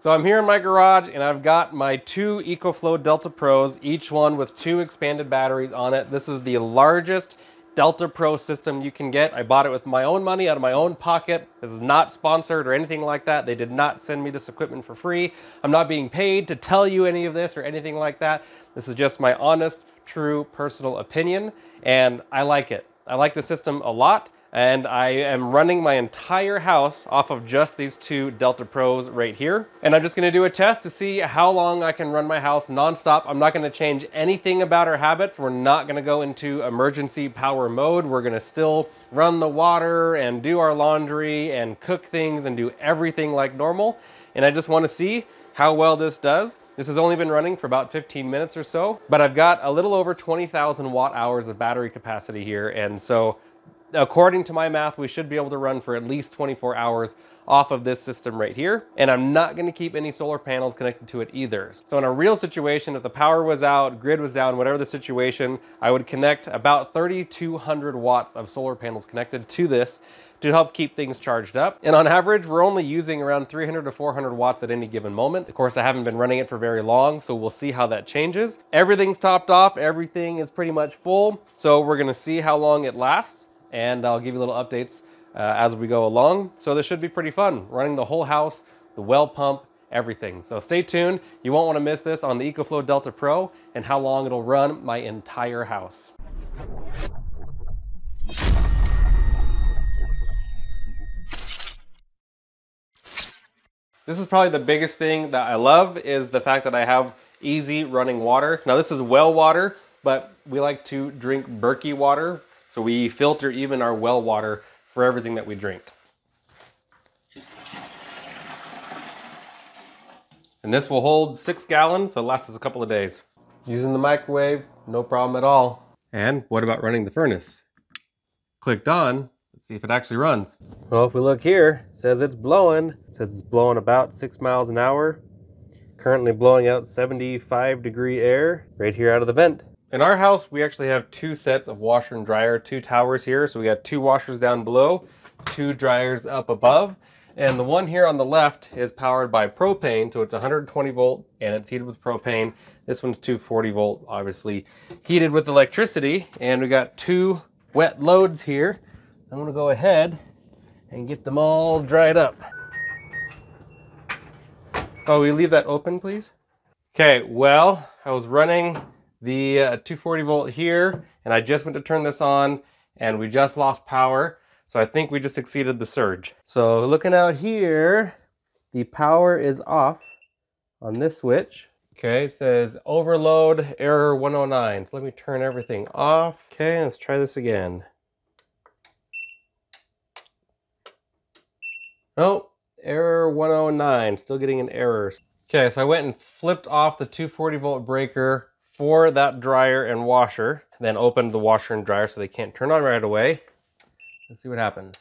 So I'm here in my garage and I've got my two EcoFlow Delta Pros, each one with two expanded batteries on it. This is the largest Delta Pro system you can get. I bought it with my own money out of my own pocket. This is not sponsored or anything like that. They did not send me this equipment for free. I'm not being paid to tell you any of this or anything like that. This is just my honest, true personal opinion and I like it. I like the system a lot and I am running my entire house off of just these two Delta Pros right here. And I'm just gonna do a test to see how long I can run my house nonstop. I'm not gonna change anything about our habits. We're not gonna go into emergency power mode. We're gonna still run the water and do our laundry and cook things and do everything like normal. And I just wanna see how well this does. This has only been running for about 15 minutes or so, but I've got a little over 20,000 watt hours of battery capacity here. And so according to my math, we should be able to run for at least 24 hours off of this system right here. And I'm not gonna keep any solar panels connected to it either. So in a real situation, if the power was out, grid was down, whatever the situation, I would connect about 3,200 watts of solar panels connected to this to help keep things charged up. And on average, we're only using around 300 to 400 watts at any given moment. Of course, I haven't been running it for very long, so we'll see how that changes. Everything's topped off, everything is pretty much full. So we're gonna see how long it lasts and I'll give you little updates uh, as we go along. So this should be pretty fun, running the whole house, the well pump, everything. So stay tuned. You won't want to miss this on the EcoFlow Delta Pro and how long it'll run my entire house. This is probably the biggest thing that I love is the fact that I have easy running water. Now this is well water, but we like to drink Berkey water so we filter even our well water for everything that we drink. And this will hold six gallons, so it lasts us a couple of days. Using the microwave, no problem at all. And what about running the furnace? Clicked on, let's see if it actually runs. Well, if we look here, it says it's blowing. It says it's blowing about six miles an hour. Currently blowing out 75 degree air right here out of the vent. In our house, we actually have two sets of washer and dryer, two towers here. So we got two washers down below, two dryers up above. And the one here on the left is powered by propane, so it's 120 volt and it's heated with propane. This one's 240 volt, obviously heated with electricity. And we got two wet loads here. I'm gonna go ahead and get them all dried up. Oh, we leave that open, please? Okay, well, I was running the uh, 240 volt here and I just went to turn this on and we just lost power. So I think we just exceeded the surge. So looking out here, the power is off on this switch. Okay, it says overload error 109. So let me turn everything off. Okay, let's try this again. Oh, error 109, still getting an error. Okay, so I went and flipped off the 240 volt breaker for that dryer and washer, then opened the washer and dryer so they can't turn on right away. Let's see what happens.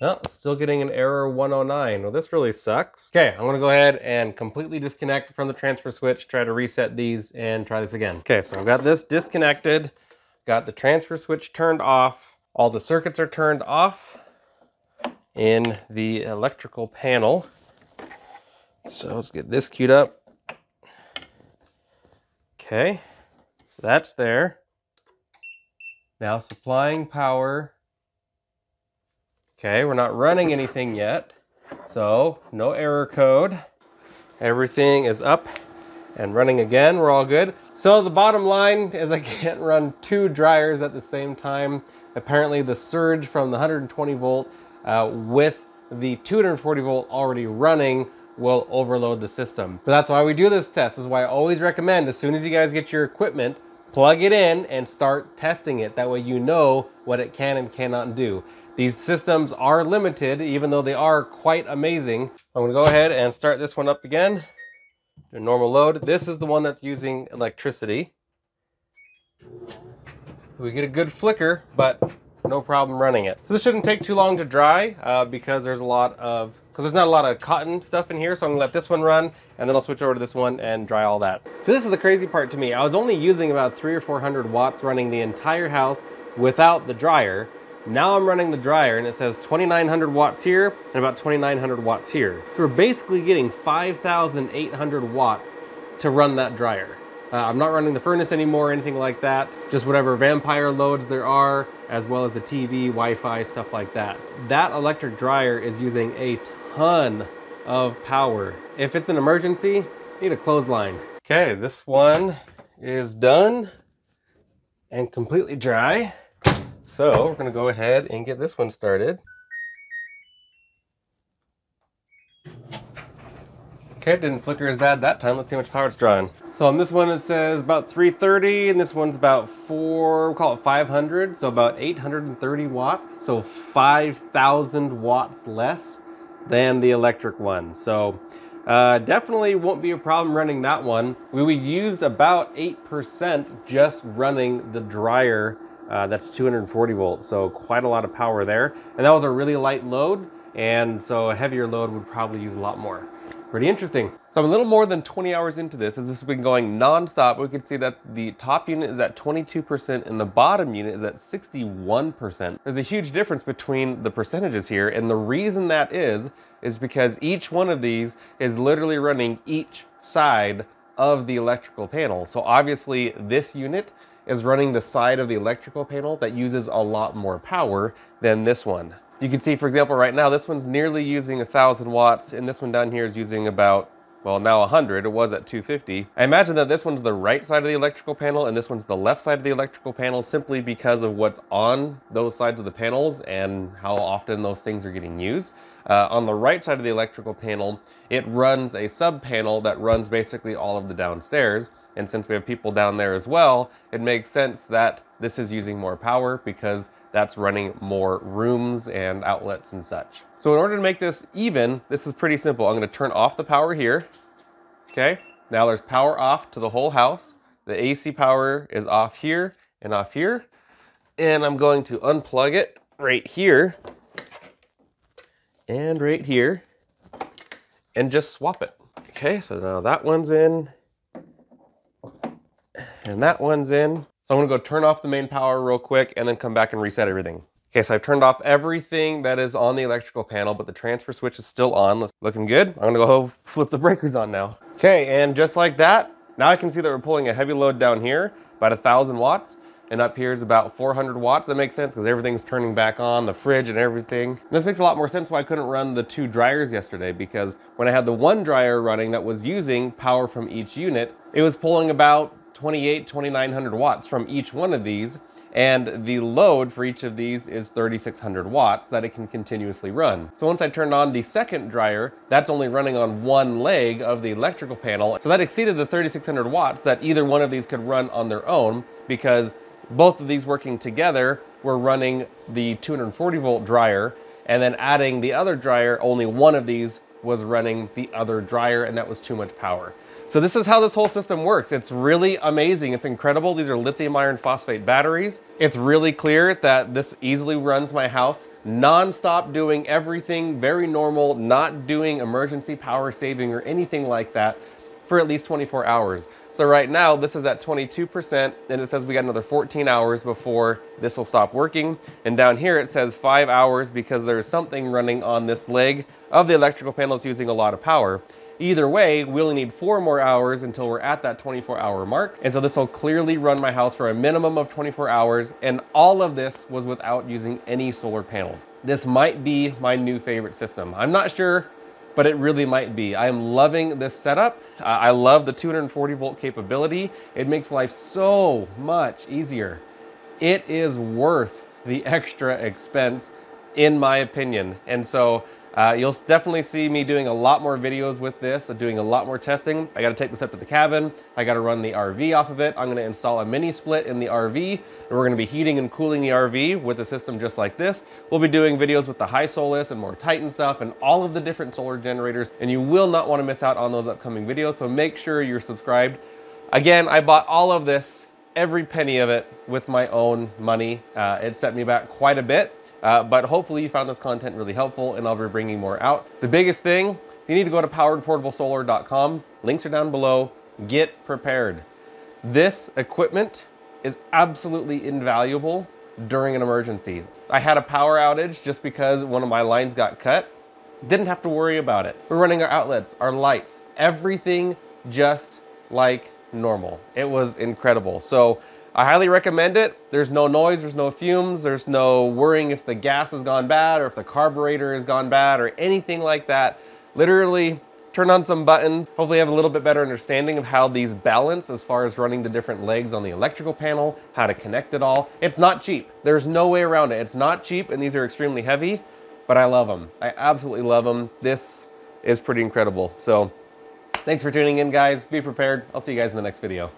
Oh, still getting an error 109. Well, this really sucks. Okay, I'm gonna go ahead and completely disconnect from the transfer switch, try to reset these and try this again. Okay, so I've got this disconnected, got the transfer switch turned off, all the circuits are turned off in the electrical panel. So let's get this queued up. Okay, so that's there. Now supplying power. Okay, we're not running anything yet. So no error code. Everything is up and running again. We're all good. So the bottom line is I can't run two dryers at the same time. Apparently the surge from the 120 volt uh, with the 240 volt already running will overload the system. But that's why we do this test. This is why I always recommend as soon as you guys get your equipment, plug it in and start testing it. That way you know what it can and cannot do. These systems are limited, even though they are quite amazing. I'm gonna go ahead and start this one up again. Do normal load. This is the one that's using electricity. We get a good flicker, but no problem running it. So this shouldn't take too long to dry uh, because there's a lot of because there's not a lot of cotton stuff in here. So I'm gonna let this one run and then I'll switch over to this one and dry all that. So this is the crazy part to me. I was only using about three or 400 watts running the entire house without the dryer. Now I'm running the dryer and it says 2900 watts here and about 2900 watts here. So we're basically getting 5,800 watts to run that dryer. Uh, I'm not running the furnace anymore or anything like that. Just whatever vampire loads there are, as well as the TV, Wi-Fi, stuff like that. That electric dryer is using a ton of power. If it's an emergency, need a clothesline. Okay, this one is done and completely dry. So we're gonna go ahead and get this one started. Okay, it didn't flicker as bad that time. Let's see how much power it's drawing. So on this one it says about 330 and this one's about four, we'll call it 500. So about 830 watts. So 5,000 watts less than the electric one. So uh, definitely won't be a problem running that one. We, we used about 8% just running the dryer uh, that's 240 volts, so quite a lot of power there. And that was a really light load, and so a heavier load would probably use a lot more. Pretty interesting. So I'm a little more than 20 hours into this. As this has been going non-stop, we can see that the top unit is at 22% and the bottom unit is at 61%. There's a huge difference between the percentages here, and the reason that is, is because each one of these is literally running each side of the electrical panel. So obviously this unit is running the side of the electrical panel that uses a lot more power than this one. You can see, for example, right now, this one's nearly using a thousand watts and this one down here is using about well now 100 it was at 250 i imagine that this one's the right side of the electrical panel and this one's the left side of the electrical panel simply because of what's on those sides of the panels and how often those things are getting used. Uh, on the right side of the electrical panel it runs a sub panel that runs basically all of the downstairs. And since we have people down there as well, it makes sense that this is using more power because that's running more rooms and outlets and such. So in order to make this even, this is pretty simple. I'm gonna turn off the power here, okay? Now there's power off to the whole house. The AC power is off here and off here. And I'm going to unplug it right here and right here and just swap it. Okay, so now that one's in and that one's in. So I'm gonna go turn off the main power real quick and then come back and reset everything. Okay, so I've turned off everything that is on the electrical panel, but the transfer switch is still on. Looking good. I'm gonna go flip the breakers on now. Okay, and just like that, now I can see that we're pulling a heavy load down here, about a thousand watts, and up here is about 400 watts. That makes sense because everything's turning back on, the fridge and everything. And this makes a lot more sense why I couldn't run the two dryers yesterday because when I had the one dryer running that was using power from each unit, it was pulling about 28, 2900 watts from each one of these. And the load for each of these is 3600 watts that it can continuously run. So once I turned on the second dryer, that's only running on one leg of the electrical panel. So that exceeded the 3600 watts that either one of these could run on their own because both of these working together were running the 240 volt dryer and then adding the other dryer, only one of these was running the other dryer and that was too much power. So this is how this whole system works. It's really amazing. It's incredible. These are lithium iron phosphate batteries. It's really clear that this easily runs my house non-stop doing everything very normal, not doing emergency power saving or anything like that for at least 24 hours. So right now this is at 22% and it says we got another 14 hours before this will stop working. And down here it says five hours because there's something running on this leg of the electrical panel that's using a lot of power. Either way, we only need four more hours until we're at that 24 hour mark. And so this will clearly run my house for a minimum of 24 hours. And all of this was without using any solar panels. This might be my new favorite system. I'm not sure, but it really might be. I am loving this setup. I love the 240 volt capability. It makes life so much easier. It is worth the extra expense in my opinion. And so uh, you'll definitely see me doing a lot more videos with this, uh, doing a lot more testing. I gotta take this up to the cabin. I gotta run the RV off of it. I'm gonna install a mini split in the RV, and we're gonna be heating and cooling the RV with a system just like this. We'll be doing videos with the HiSolis and more Titan stuff and all of the different solar generators, and you will not wanna miss out on those upcoming videos, so make sure you're subscribed. Again, I bought all of this, every penny of it, with my own money. Uh, it set me back quite a bit. Uh, but hopefully you found this content really helpful and I'll be bringing more out. The biggest thing, you need to go to poweredportablesolar.com. Links are down below. Get prepared. This equipment is absolutely invaluable during an emergency. I had a power outage just because one of my lines got cut. Didn't have to worry about it. We're running our outlets, our lights, everything just like normal. It was incredible. So I highly recommend it. There's no noise, there's no fumes, there's no worrying if the gas has gone bad or if the carburetor has gone bad or anything like that. Literally turn on some buttons, hopefully have a little bit better understanding of how these balance as far as running the different legs on the electrical panel, how to connect it all. It's not cheap. There's no way around it. It's not cheap and these are extremely heavy, but I love them. I absolutely love them. This is pretty incredible. So thanks for tuning in guys. Be prepared. I'll see you guys in the next video.